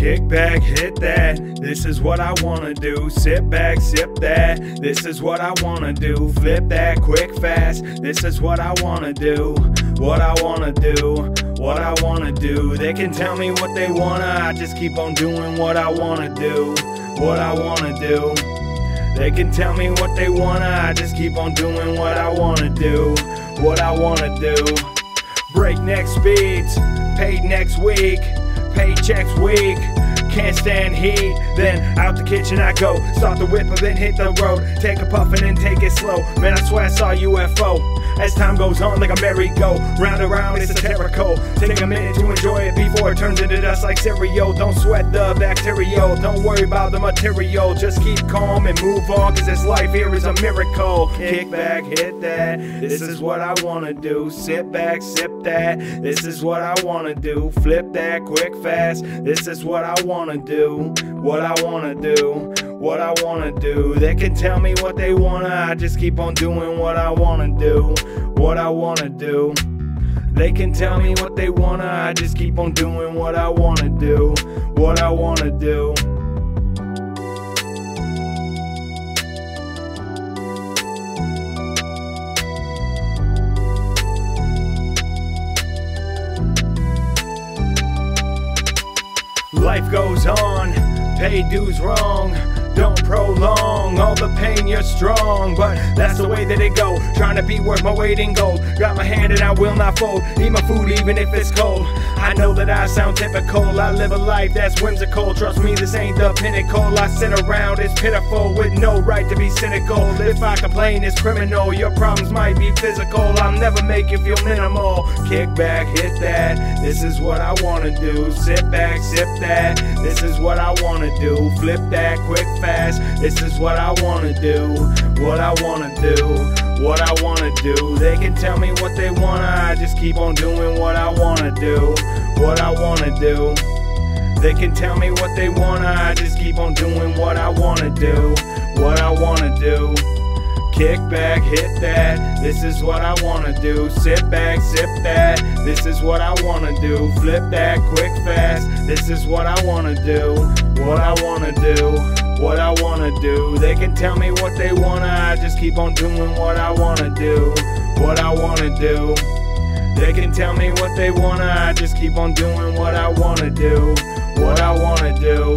Kick back, hit that. This is what I wanna do. Sit back, sip that. This is what I wanna do. Flip that quick, fast. This is what I wanna do. What I wanna do. What I wanna do. They can tell me what they wanna. I just keep on doing what I wanna do. What I wanna do. They can tell me what they wanna. I just keep on doing what I wanna do. What I wanna do. Breakneck speeds. Paid next week paychecks weak. Can't stand heat, then out the kitchen I go. Start the whip and then hit the road. Take a puff and then take it slow. Man, I swear I saw UFO. As time goes on, like a merry-go, round and round, it's a terraco. Take a minute to enjoy it before it turns into dust like cereal. Don't sweat the bacterial, don't worry about the material. Just keep calm and move on, cause this life here is a miracle. Kick back, hit that. This is what I wanna do. Sit back, sip that. This is what I wanna do. Flip that quick, fast. This is what I wanna do. What I wanna do what I wanna do. They can tell me what they wanna, I just keep on doing what I wanna do. What I wanna do. They can tell me what they wanna, I just keep on doing what I wanna do. What I wanna do. Life goes on, pay dues wrong. Don't prolong the way that it go. Trying to be worth my weight in gold. Got my hand and I will not fold. Eat my food even if it's cold. I know that I sound typical. I live a life that's whimsical. Trust me, this ain't the pinnacle. I sit around, it's pitiful with no right to be cynical. If I complain, it's criminal. Your problems might be physical. I'll never make you feel minimal. Kick back, hit that. This is what I wanna do. Sit back, sip that. This is what I wanna do. Flip that quick fast. This is what I wanna do. What I wanna do. What I wanna do. They can tell me what they wanna. I just keep on doing what I wanna do. What I wanna do. They can tell me what they wanna. I just keep on doing what I wanna do. What I wanna do. Kick back, hit that. This is what I wanna do. Sit back, sip that. This is what I wanna do. Flip that quick fast. This is what I wanna do. What I wanna do. What I wanna do. They can tell me what they wanna. I just keep on doing what I wanna do. What I wanna do. They can tell me what they wanna. I just keep on doing what I wanna do. What I wanna do.